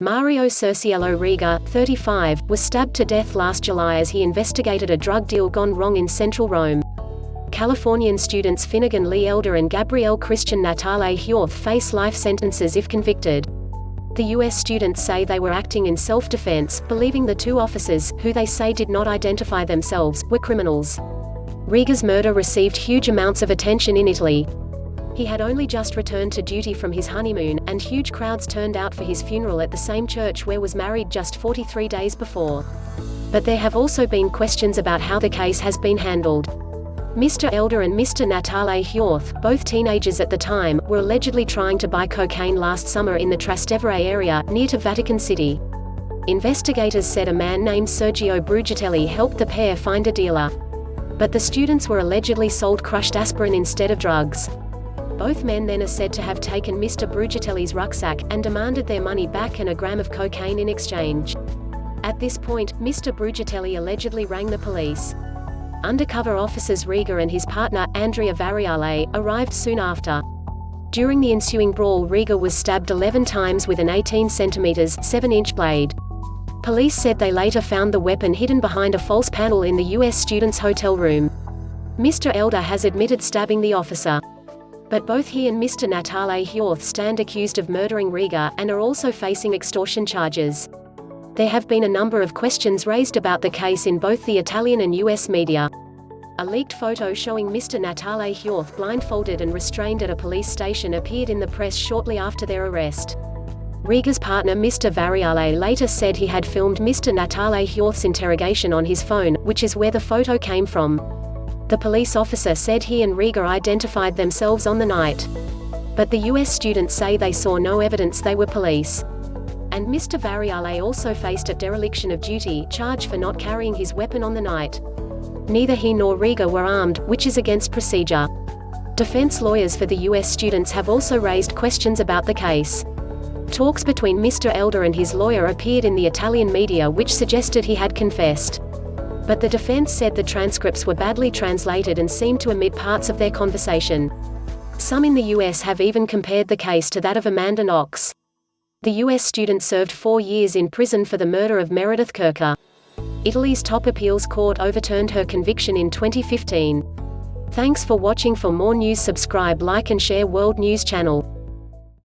Mario Cerciello Rega, 35, was stabbed to death last July as he investigated a drug deal gone wrong in central Rome. Californian students Finnegan Lee Elder and Gabrielle Christian Natale Hjorth face life sentences if convicted. The U.S. students say they were acting in self-defense, believing the two officers, who they say did not identify themselves, were criminals. Rega's murder received huge amounts of attention in Italy. He had only just returned to duty from his honeymoon, and huge crowds turned out for his funeral at the same church where was married just 43 days before. But there have also been questions about how the case has been handled. Mr. Elder and Mr. Natale Hjorth, both teenagers at the time, were allegedly trying to buy cocaine last summer in the Trastevere area, near to Vatican City. Investigators said a man named Sergio Brugiatelli helped the pair find a dealer. But the students were allegedly sold crushed aspirin instead of drugs. Both men then are said to have taken Mr. Brugiatelli's rucksack, and demanded their money back and a gram of cocaine in exchange. At this point, Mr. Brugiatelli allegedly rang the police. Undercover officers Rega and his partner, Andrea Varriale, arrived soon after. During the ensuing brawl Rega was stabbed 11 times with an 18 cm 7-inch blade. Police said they later found the weapon hidden behind a false panel in the U.S. student's hotel room. Mr. Elder has admitted stabbing the officer. But both he and Mr. Natale Hjorth stand accused of murdering Rega, and are also facing extortion charges. There have been a number of questions raised about the case in both the Italian and US media. A leaked photo showing Mr. Natale Hjorth blindfolded and restrained at a police station appeared in the press shortly after their arrest. Rega's partner Mr. Varriale later said he had filmed Mr. Natale Hjorth's interrogation on his phone, which is where the photo came from. The police officer said he and Rega identified themselves on the night. But the US students say they saw no evidence they were police. And Mr. Varriale also faced a dereliction of duty charge for not carrying his weapon on the night. Neither he nor Rega were armed, which is against procedure. Defense lawyers for the US students have also raised questions about the case. Talks between Mr. Elder and his lawyer appeared in the Italian media which suggested he had confessed. But the defense said the transcripts were badly translated and seemed to omit parts of their conversation. Some in the US have even compared the case to that of Amanda Knox. The US student served four years in prison for the murder of Meredith Kercher. Italy's top appeals court overturned her conviction in 2015. Thanks for watching for more news subscribe like and share World News Channel.